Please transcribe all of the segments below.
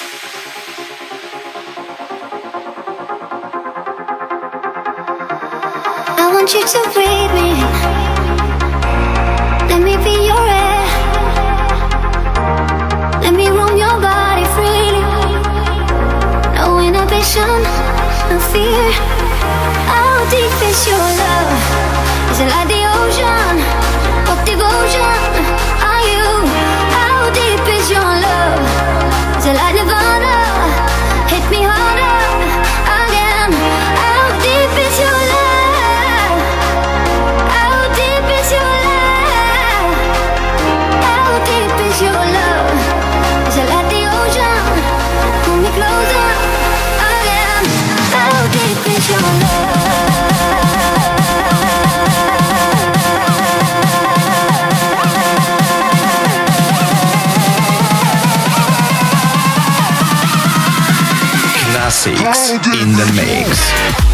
I want you to breathe me. Let me be your air. Let me roam your body freely. No inhibition, no fear. How deep is your love? Is it like in the mix.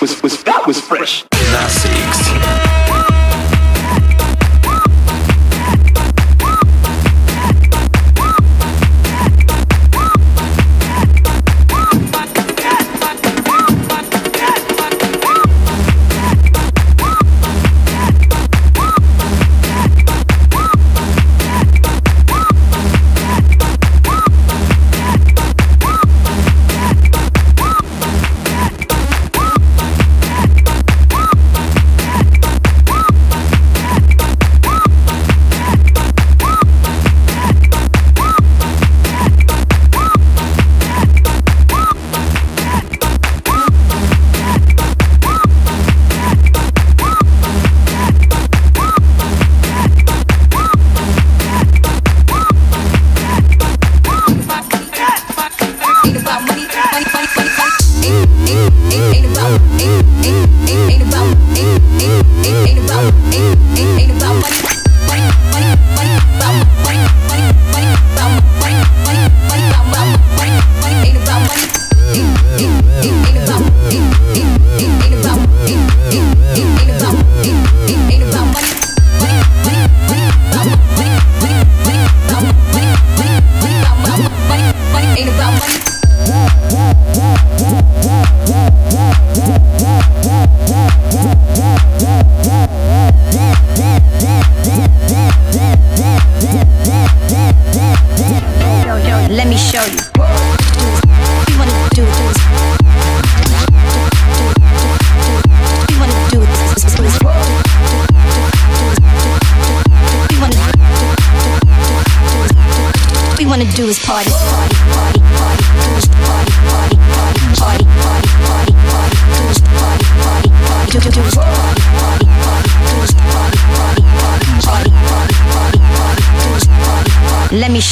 Was was that was fresh.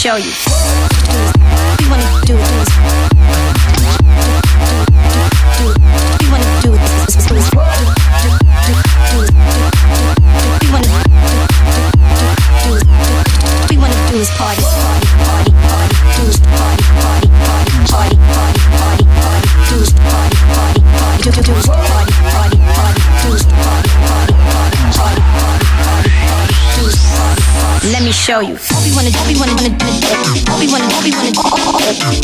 Show you. We wanna do it. Show you. All we wanna, all we wanna, all we wanna, all we wanna,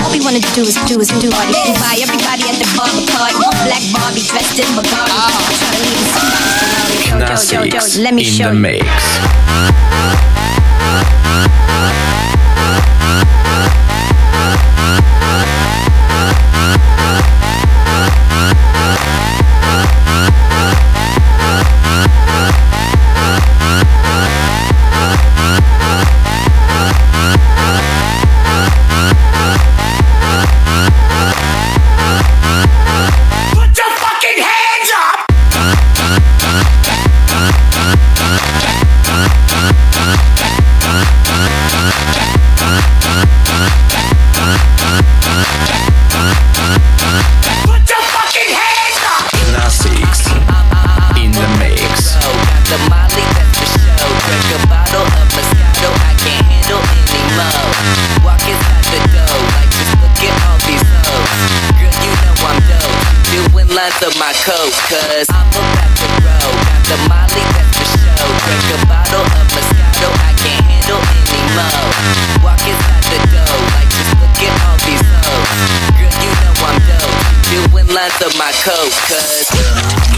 all we wanna do is do is do party. Buy everybody at the club a party. Black Barbie dressed in Bugatti. Ah. Try to leave somebody's Ferrari. Yo, yo, yo, yo, let me show the you. mix. Lines of my coat. Cause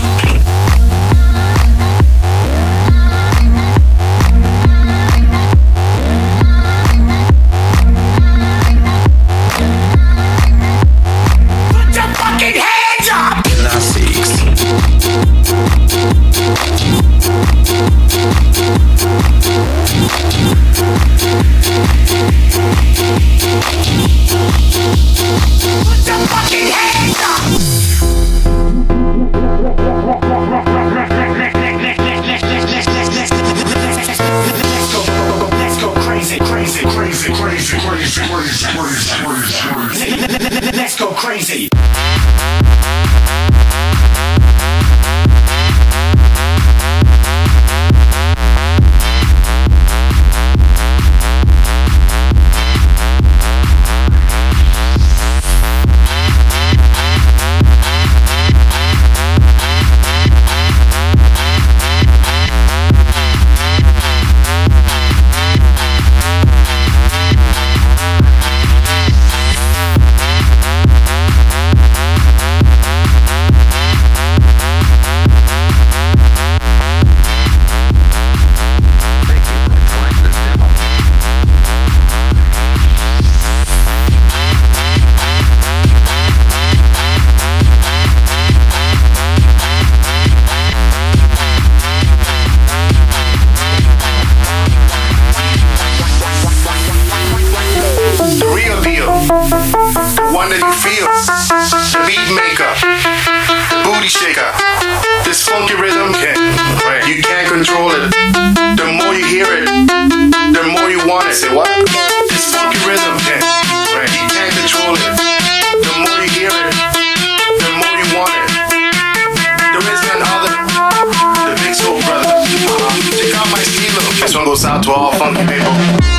one that you feel. The beat maker, the booty shaker. This funky rhythm, can't, you can't control it. The more you hear it, the more you want it. Say what? This funky rhythm, can't, you can't control it. The more you hear it, the more you want it. There is none other, the big soul brother. Check out my stilo. This one goes out to all funky people.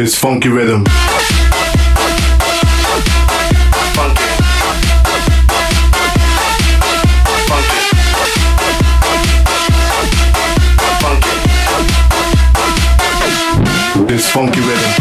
This funky rhythm. This funky rhythm.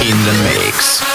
In the mix.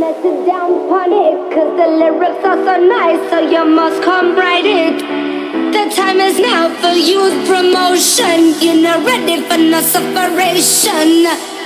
Let it down upon it Cause the lyrics are so nice So you must come right in The time is now for youth promotion. You're not ready for no separation